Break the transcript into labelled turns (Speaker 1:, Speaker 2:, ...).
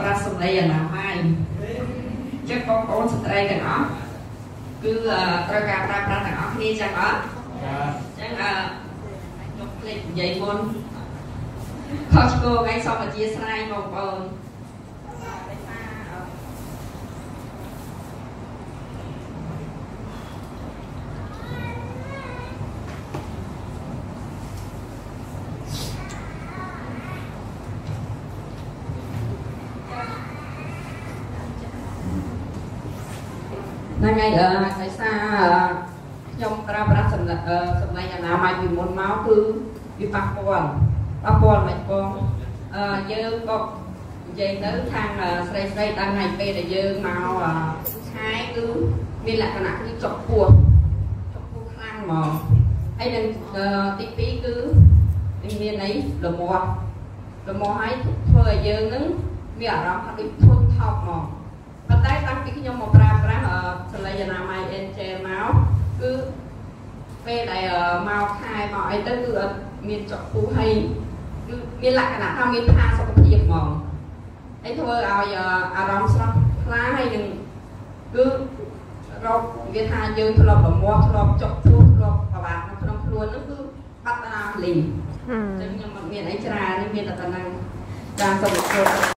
Speaker 1: ប្រាស់សម្ដីអនាម័យចឹងបងប្អូនស្ត្រីទាំងអស់គឺត្រូវការប្រើប្រាស់ទាំងអស់គ្នាចឹងអត់ចឹងអឺខ្ញុំភ្លេចនិយាយមុនខុសឆ្គងថ្ងៃសូមអធិស្ឋានបងប្អូន ហ្នឹងហើយអឺដោយសារខ្ញុំប្រើប្រាស់សម្លេងសម្លេងអនាម័យពីមុនមកគឺវាប៉ះពាល់ប៉ះពាល់មិនបងអឺយើងក៏និយាយទៅខាងស្រីស្រីដល់ថ្ងៃពេលដែលយើងមកឆាយគឺមានលក្ខណៈគឺចុកពោះចុកពោះខ្លាំងហ្មងហើយនឹងទី2គឺមានអីលមាស់លមាស់ឲ្យធ្វើឲ្យយើងនឹងមានអារម្មណ៍ថាដូចធន់ថប់ហ្មងប៉ុន្តែតាំងពីខ្ញុំមកប្រើប្រាស់សលេងអនាម័យ Angel មកគឺ ពេលដែលមកខែមកអីទៅគឺអត់មានចុកពុះហើយគឺមានលក្ខណៈថាមានផាសុខភាពហ្មងហើយធ្វើឲ្យអារម្មណ៍ស្រស់ថ្លាហើយនឹងគឺរកវាថាយើងធ្លាប់រមាស់ធ្លាប់ចុកពោះធ្លាប់ប្របាតនៅក្នុងខ្លួននោះគឺបាត់តាលីងអញ្ចឹងខ្ញុំអត់មានអីច្រើនមានតែប៉ុណ្ណឹងការសុខភាព